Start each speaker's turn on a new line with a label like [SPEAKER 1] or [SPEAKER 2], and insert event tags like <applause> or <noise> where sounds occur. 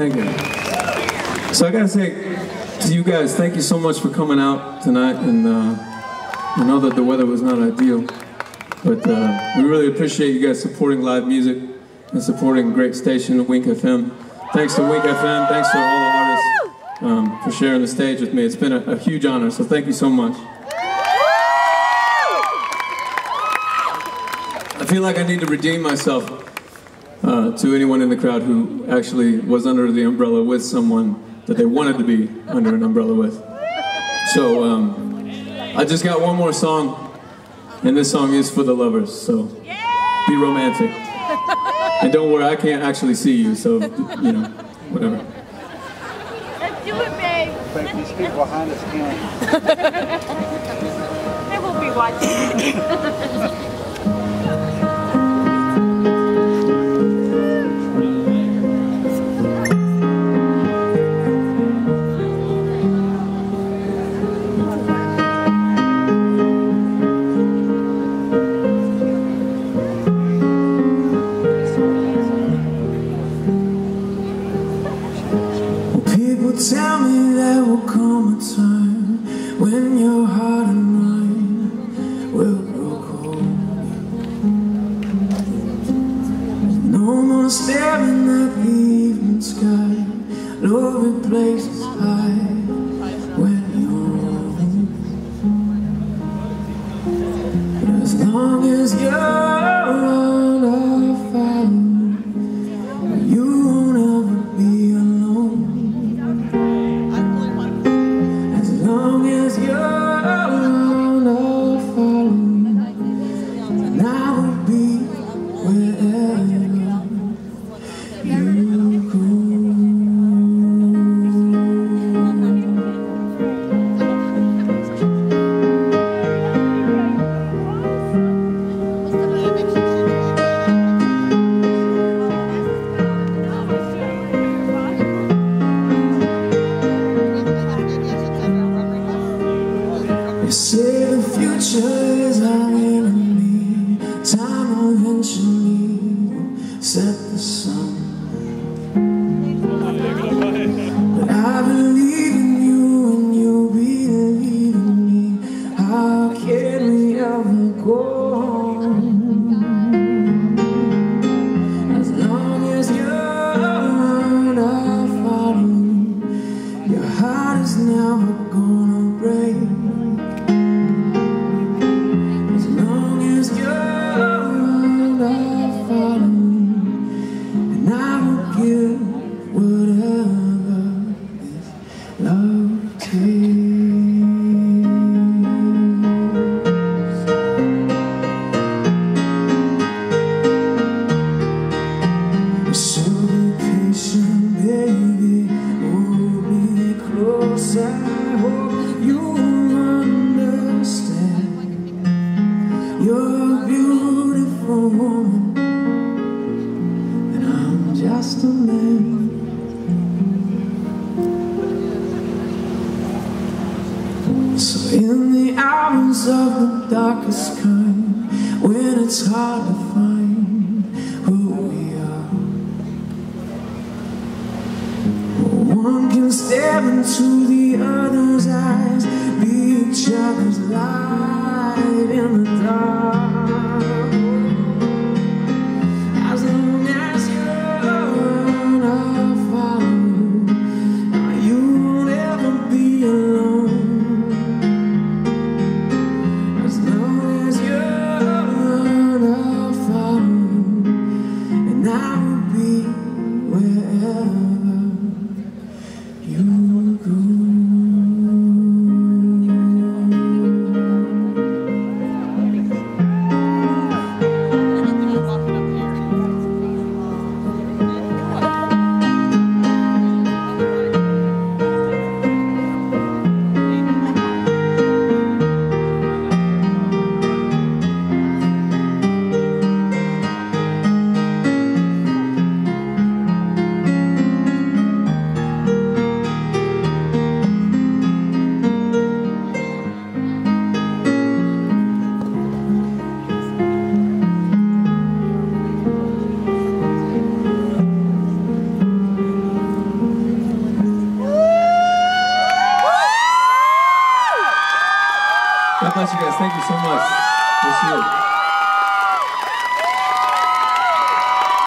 [SPEAKER 1] Thank you. So I gotta say to you guys, thank you so much for coming out tonight. And uh, I know that the weather was not ideal, but uh, we really appreciate you guys supporting live music and supporting great station, Wink FM. Thanks to Wink FM. Thanks to all the artists um, for sharing the stage with me. It's been a, a huge honor. So thank you so much. I feel like I need to redeem myself uh, to anyone in the crowd who actually was under the umbrella with someone that they wanted to be under an umbrella with. So um, I just got one more song, and this song is for the lovers. So be romantic, <laughs> and don't worry, I can't actually see you, so you know, whatever.
[SPEAKER 2] Let's do it, babe.
[SPEAKER 3] But these people behind us can't.
[SPEAKER 2] They will be watching. <laughs>
[SPEAKER 4] staring at the evening sky. Love replaces high when you're. But as long as you're They say the future is our enemy. Time will eventually set the sun. But I believe in you and you believe in me. How can we ever go on? As long as you're I'll. Your heart is never gonna in the hours of the darkest kind, when it's hard to find who we are. One can stare into the other's eyes, be each other's light
[SPEAKER 1] God bless you guys. Thank you so much. We'll see you.